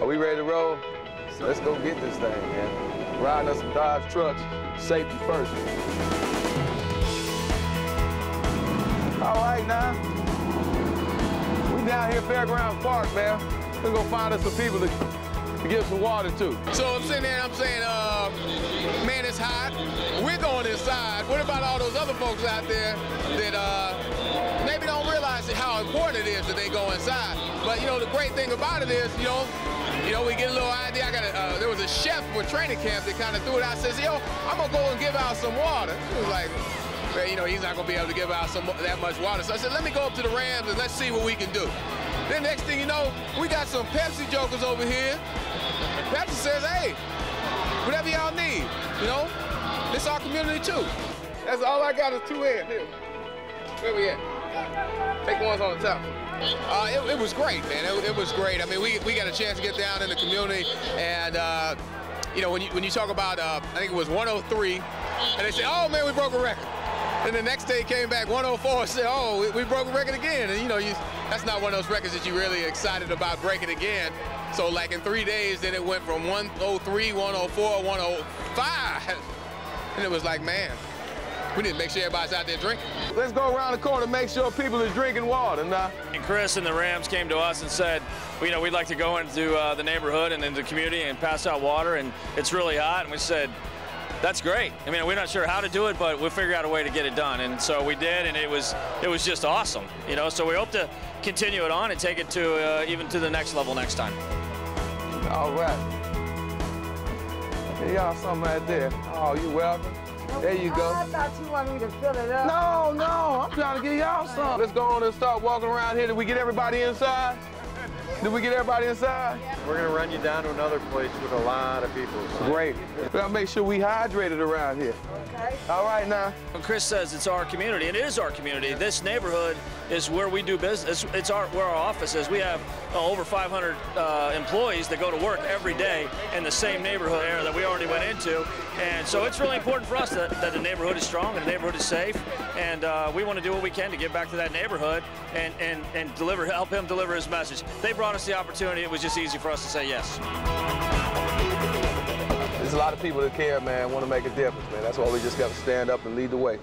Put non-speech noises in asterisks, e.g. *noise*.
Are we ready to roll? Let's go get this thing, man. Riding us some Dodge trucks, safety first. All right, now. We down here Fairgrounds Park, man. We're gonna find us some people to, to get some water to. So I'm sitting there and I'm saying, uh, man, it's hot. We're going inside. What about all those other folks out there that uh, maybe don't realize how important it is that they go inside? But you know, the great thing about it is, you know, you know, we get a little idea. I got a, uh, there was a chef for training camp that kind of threw it out. Says, yo, I'm gonna go and give out some water. It was like, you know, he's not gonna be able to give out some that much water. So I said, let me go up to the Rams and let's see what we can do. Then next thing you know, we got some Pepsi jokers over here. Pepsi says, hey, whatever y'all need, you know, this our community too. That's all I got is two hands here. Where we at? Take ones on the top. Uh, it, it, was great, man. It, it, was great. I mean, we, we got a chance to get down in the community, and uh, you know, when you when you talk about, uh, I think it was 103, and they say, oh man, we broke a record. And the next day came back 104 and said, oh, we, we broke a record again. And you know, you, that's not one of those records that you're really excited about breaking again. So like in three days, then it went from 103, 104, 105. *laughs* And it was like, man, we need to make sure everybody's out there drinking. Let's go around the corner and make sure people are drinking water now. And Chris and the Rams came to us and said, well, you know, we'd like to go into uh, the neighborhood and into the community and pass out water, and it's really hot. And we said, that's great. I mean, we're not sure how to do it, but we'll figure out a way to get it done. And so we did, and it was it was just awesome. You know, so we hope to continue it on and take it to uh, even to the next level next time. All right. Hey, y'all something right there. Oh, you welcome. There you go. I thought you wanted me to fill it up. No, no, I'm trying to get y'all some. Let's go on and start walking around here. Did we get everybody inside? Did we get everybody inside? We're going to run you down to another place with a lot of people. Great. We got to make sure we hydrated around here. Okay. All right, now. When Chris says it's our community, and it is our community. This neighborhood is where we do business. It's our where our office is. We have uh, over 500 uh, employees that go to work every day in the same neighborhood area that we already went into. And so it's really important for us that, that the neighborhood is strong and the neighborhood is safe. And uh, we want to do what we can to give back to that neighborhood and, and, and deliver, help him deliver his message. They brought us the opportunity. It was just easy for us to say yes. There's a lot of people that care, man, want to make a difference, man. That's why we just got to stand up and lead the way.